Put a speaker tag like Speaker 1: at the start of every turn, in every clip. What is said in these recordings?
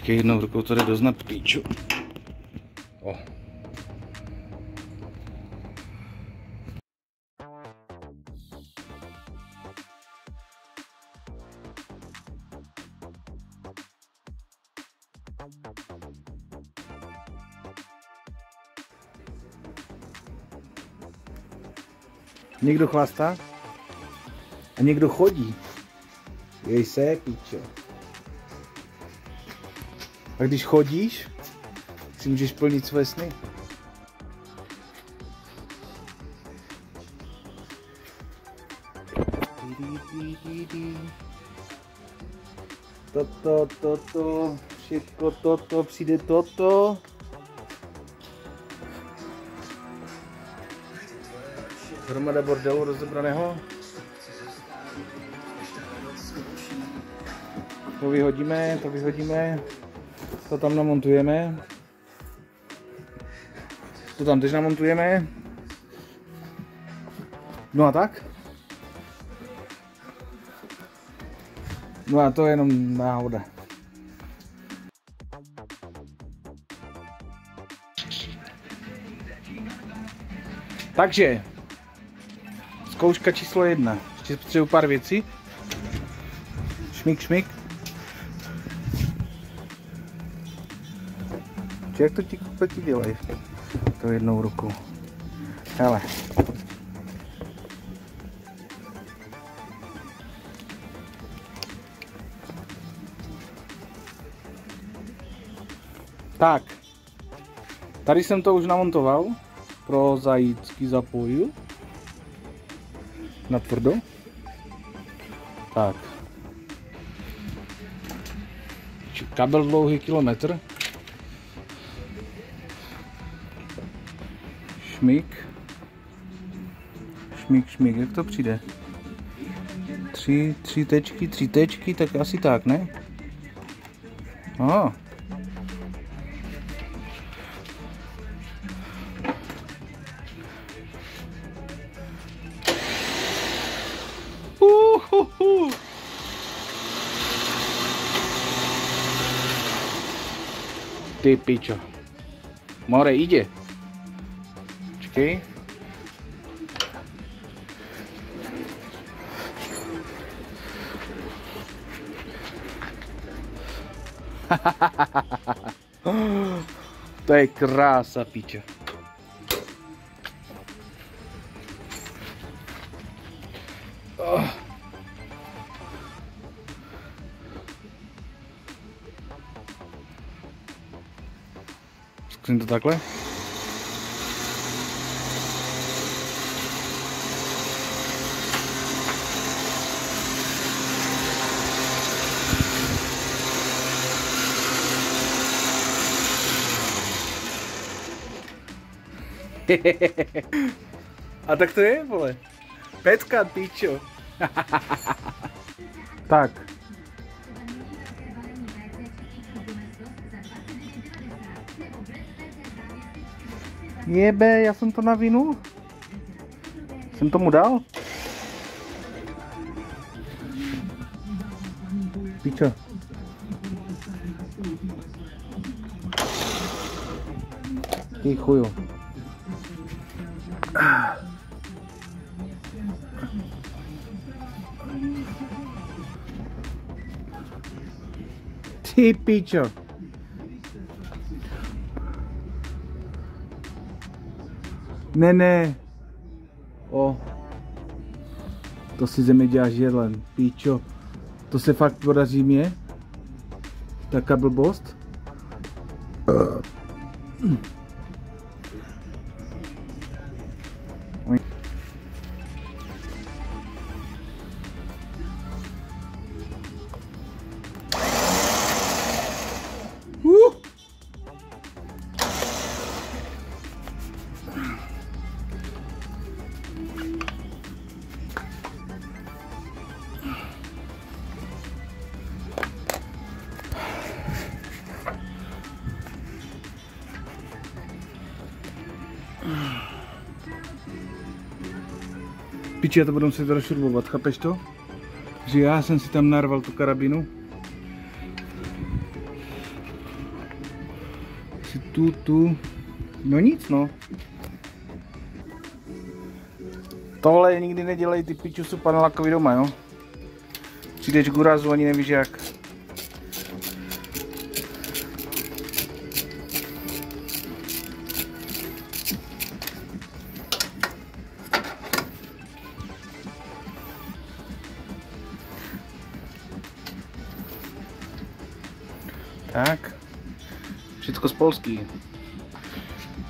Speaker 1: Počkej, jednou rukou to jde doznat píču. O. Někdo chlastá a někdo chodí. Jej se, píčo. A když chodíš, si můžeš plnit své sny. Toto, toto, všetko toto, přijde toto. Hromada bordelu rozebraného. To vyhodíme, to vyhodíme. To tam namontujeme. To tam teď namontujeme. No a tak. No a to je jenom náhoda. Takže, zkouška číslo jedna. Ještě potřebuji pár věcí. Šmik, šmik. Jak to ti kupeti dělají? To jednou rukou. Hele. Tak. Tady jsem to už namontoval. Pro zajícky zapojil. Na tvrdo. Tak. Kabel dlouhý kilometr. Šmík. Šmík, šmík, jak to přijde? Tři, tři tečky, tři tečky, tak asi tak, ne? Aha. Uhuhu. Ty pičo. More ide. Počkej. to je krása, piče. Oh. Zkusím to takhle. A tak to je, vole. Petka, pičo. tak. Jebe, já jsem to navinul. Jsem tomu dal? Pičo. Ty chuju. Ty pičo. Ne, ne. O. To si země dělá žerlen. Píčo. To se fakt podaří mě? Taká blbost? Uh. Piči, já to budu muset rozšrubovat, chápeš to? Že já jsem si tam narval tu karabinu. tu, tu. No nic no. Tohle nikdy nedělej ty pičusu panelákový doma, jo? Přijdeš k úrazu, ani nevíš jak. Polský.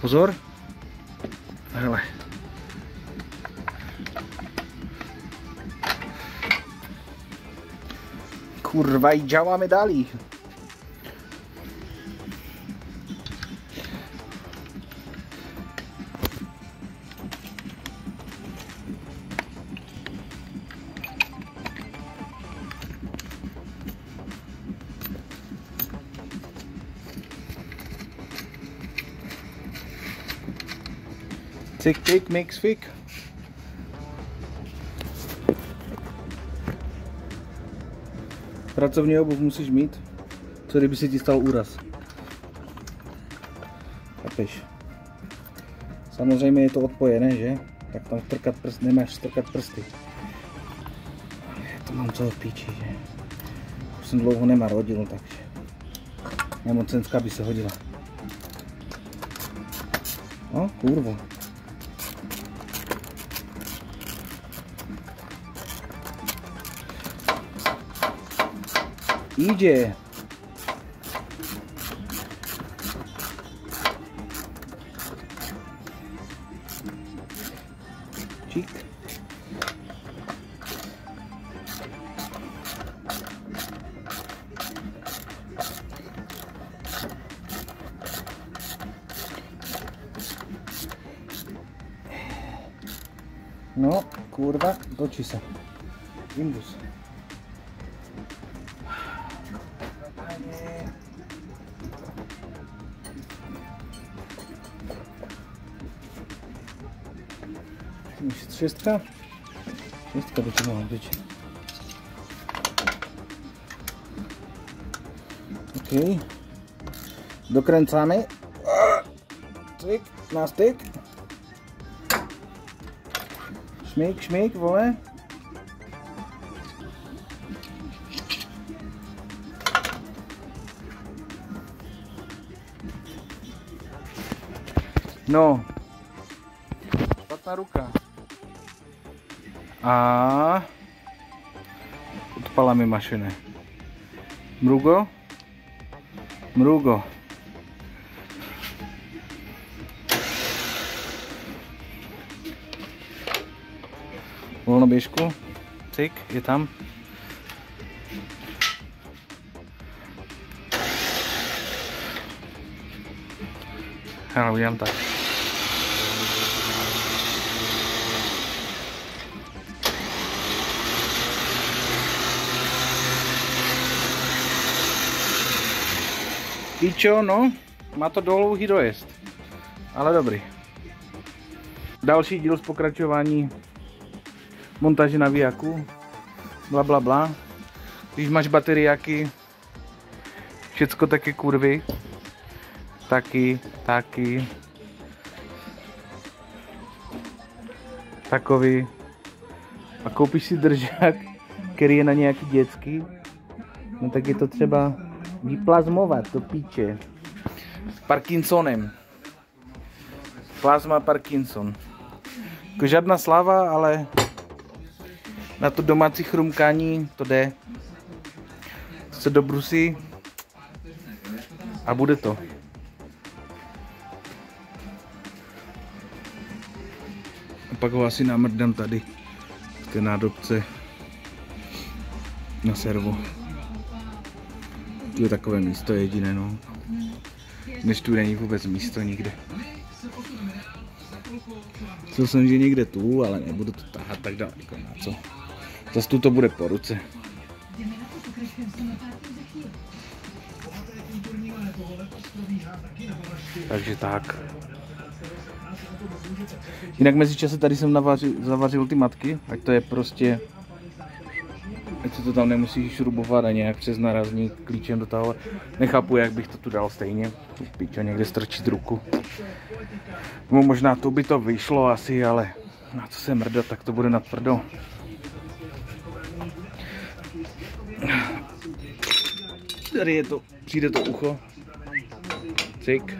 Speaker 1: Pozor. Hele. Kurwa i działamy dalej. Cyk, cyk, mix, fik. Pracovní obuv musíš mít, co kdyby se ti stal úraz. Chápeš? Samozřejmě je to odpojené, že? Tak tam strkat prst, nemáš strkat prsty. To mám co píči, že? Už jsem dlouho nenarodil, takže nemocenská by se hodila. No, kurva. Idzie. Cik. No, kurwa, točí se. Imbus. Już 300. 300 by to być. Ok. Dokręcamy. Cyk, na styk. Śmig, śmig, wolę. No. Patarukka. A odpala mi mašine. Mrugo? Mrugo. Volnoběžku. Cik, je tam. Já udělám tak. Píčo, no, má to dlouhý dojezd, ale dobrý. Další díl z pokračování montáže navijáku, bla bla bla. Když máš bateriáky, všecko taky kurvy, taky, taky, takový. A koupíš si držák, který je na nějaký dětský, no tak je to třeba vyplazmovat to píče. S Parkinsonem. Plazma Parkinson. Jako žádná slava, ale na to domácí chrumkání to jde. Se dobrusí a bude to. A pak ho asi namrdám tady v té nádobce na servo. Je takové místo jediné, no. Než tu není vůbec místo nikde. Co jsem, že někde tu, ale nebudu to tahat tak daleko, na co. Zase tu to bude po ruce. Takže tak. Jinak mezi čase tady jsem navařil, zavařil ty matky, ať to je prostě ať se to tam nemusí šrubovat a nějak přes narazník klíčem do toho. Nechápu, jak bych to tu dal stejně. Píčo někde strčit ruku. No, možná to by to vyšlo asi, ale na co se mrdat, tak to bude natvrdo. Tady je to, přijde to ucho. Cik.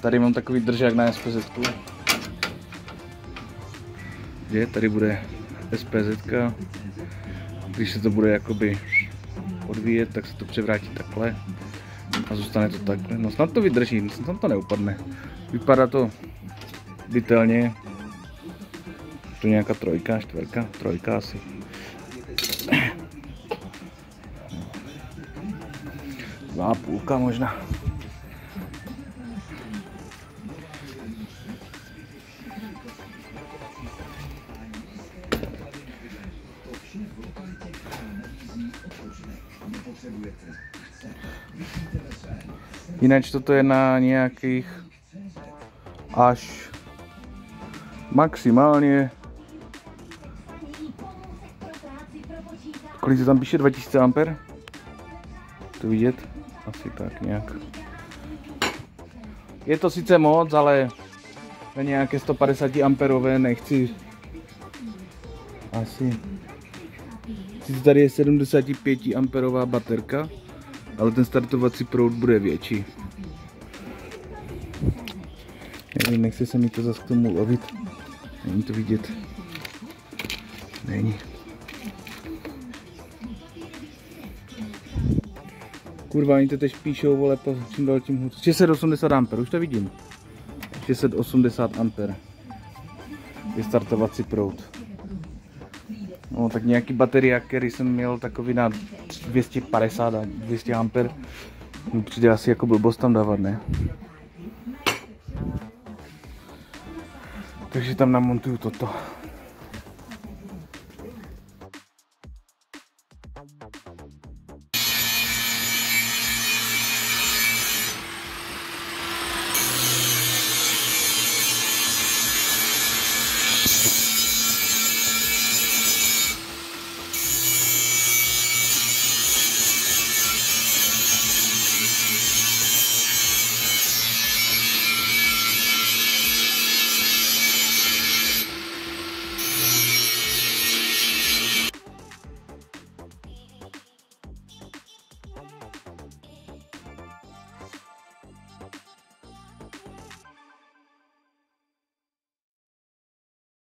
Speaker 1: Tady mám takový držák na SPZ. Kde tady bude SPZ. Když se to bude jakoby odvíjet, tak se to převrátí takhle a zůstane to takhle. No snad to vydrží, snad to neupadne. Vypadá to bytelně. To nějaká trojka, čtverka, trojka asi. Dva půlka možná. Jinak toto je na nějakých až maximálně kolik to tam píše? 2000 amper? To vidět? Asi tak nějak. Je to sice moc ale na nějaké 150 amperové nechci asi sice tady je 75 amperová baterka ale ten startovací proud bude větší. Nevím, nechci se mi to zase k tomu lovit. Není to vidět. Není. Kurva, oni to teď píšou, vole, po čím dál tím hůř. 680 amper, už to vidím. 680 amper. Je startovací proud. No tak nějaký baterie, který jsem měl takový na 250 a 200 amper. Mi přijde asi jako blbost tam dávat, ne? Takže tam namontuju toto.